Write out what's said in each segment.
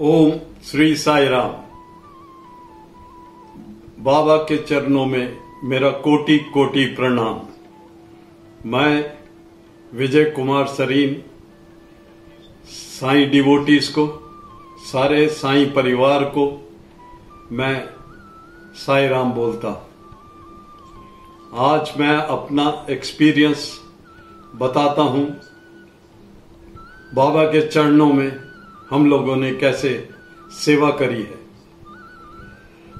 ओम श्री साई राम। बाबा के चरणों में मेरा कोटि कोटि प्रणाम। मैं विजय कुमार सरीन, साईं डिवोटीज को, सारे साईं परिवार को मैं साई राम बोलता आज मैं अपना एक्सपीरियंस बताता हूँ। बाबा के चरणों में हम लोगों ने कैसे सेवा करी है।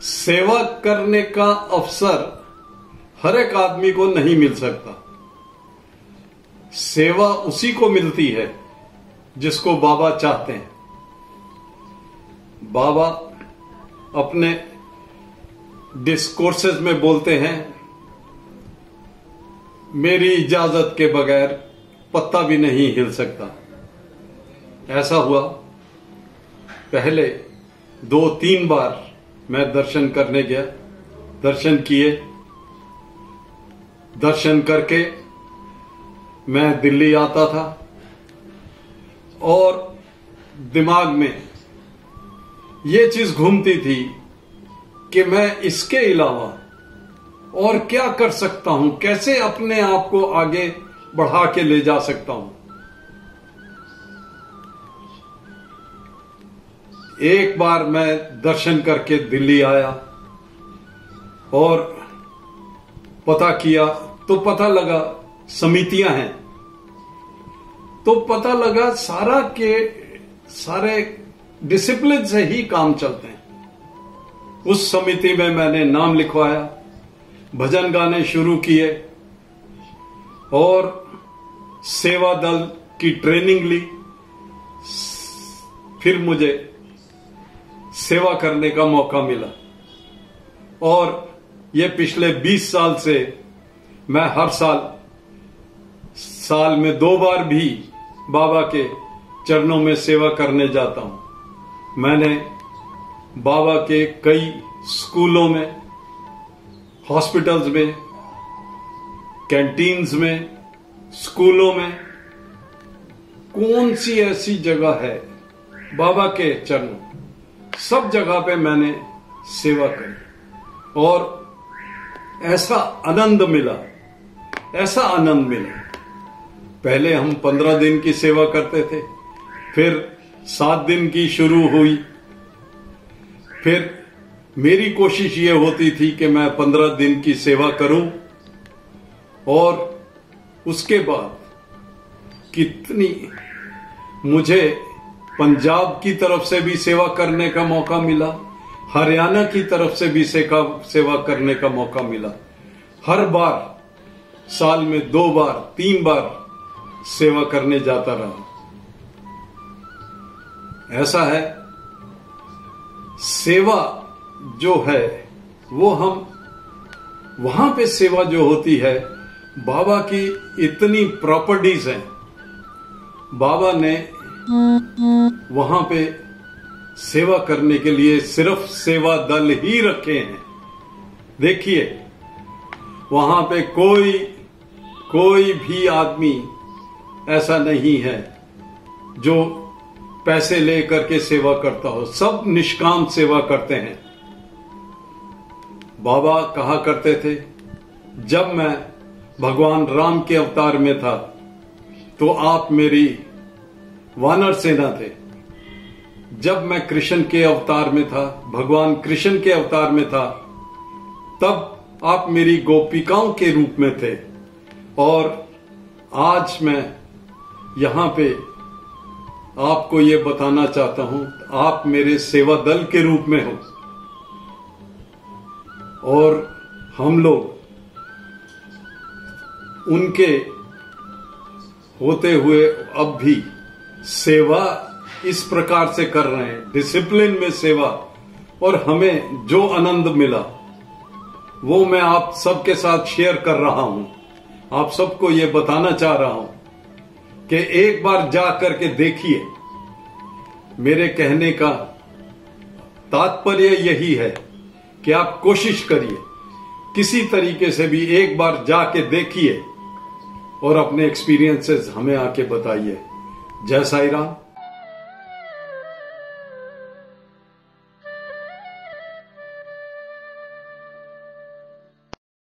सेवा करने का अवसर हर एक आदमी को नहीं मिल सकता। सेवा उसी को मिलती है जिसको बाबा चाहते हैं। बाबा अपने डिस्कोर्सेज में बोलते हैं, मेरी इजाज़त के बगैर पत्ता भी नहीं हिल सकता। ऐसा हुआ। पहले दो तीन बार मैं दर्शन करने गया। दर्शन किए। दर्शन करके मैं दिल्ली आता था और दिमाग में ये चीज़ घूमती थी कि मैं इसके अलावा और क्या कर सकता हूँ, कैसे अपने आप को आगे बढ़ा के ले जा सकता हूँ। एक बार मैं दर्शन करके दिल्ली आया और पता किया तो पता लगा समितियाँ हैं। तो पता लगा सारा के सारे डिसिप्लिन से ही काम चलते हैं। उस समिति में मैंने नाम लिखवाया, भजन गाने शुरू किए और सेवा दल की ट्रेनिंग ली। फिर मुझे सेवा करने का मौका मिला। और ये पिछले 20 साल से मैं हर साल साल में दो बार भी बाबा के चरणों में सेवा करने जाता हूँ। मैंने बाबा के कई स्कूलों में, हॉस्पिटल्स में, कैंटीन्स में, स्कूलों में, कौन सी ऐसी जगह है बाबा के चरणों सब जगह पे मैंने सेवा करी। और ऐसा आनंद मिला, ऐसा आनंद मिला। पहले हम पंद्रह दिन की सेवा करते थे, फिर सात दिन की शुरू हुई। फिर मेरी कोशिश ये होती थी कि मैं पंद्रह दिन की सेवा करूँ, और उसके बाद कितनी मुझे पंजाब की तरफ़ से भी सेवा करने का मौका मिला, हरियाणा की तरफ़ से भी सेवा करने का मौका मिला। हर बार, साल में दो बार, तीन बार सेवा करने जाता रहा। ऐसा है, सेवा जो है, वो हम, वहाँ पे सेवा जो होती है, बाबा की इतनी प्रॉपर्टीज़ हैं। बाबा ने वहाँ पे सेवा करने के लिए सिर्फ़ सेवा दल ही रखे हैं। देखिए, वहाँ पे कोई कोई भी आदमी ऐसा नहीं है जो पैसे लेकर के सेवा करता हो। सब निष्काम सेवा करते हैं। बाबा कहा करते थे, जब मैं भगवान राम के अवतार में था तो आप मेरी वानर सेना थे। जब मैं कृष्ण के अवतार में था, भगवान कृष्ण के अवतार में था, तब आप मेरी गोपिकाओं के रूप में थे। और आज मैं यहाँ पे आपको ये बताना चाहता हूँ, आप मेरे सेवा दल के रूप में हो। और हम लोग उनके होते हुए अब भी सेवा इस प्रकार से कर रहे हैं। डिसिप्लिन में सेवा। और हमें जो आनंद मिला, वो मैं आप सबके साथ शेयर कर रहा हूँ। आप सबको ये बताना चाह रहा हूँ कि एक बार जा करके देखिए। मेरे कहने का तात्पर्य यही है कि आप कोशिश करिए। किसी तरीके से भी एक बार जाके देखिए और अपने एक्सपीरियंसेस हमें आके बताइए। जय साई राम